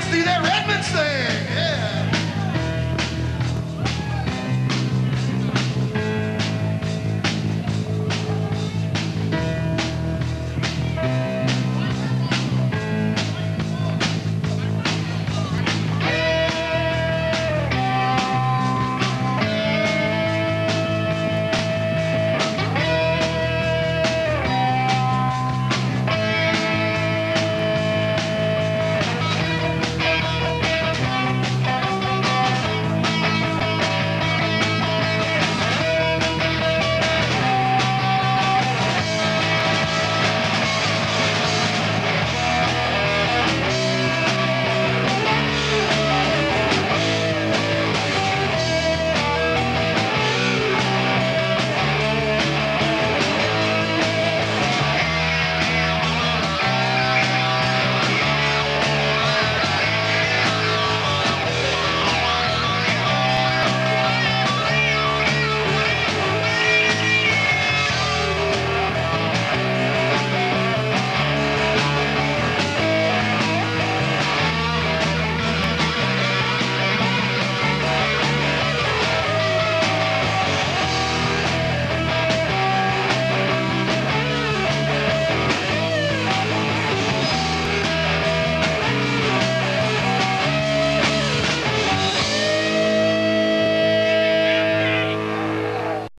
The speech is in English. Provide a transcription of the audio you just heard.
See that?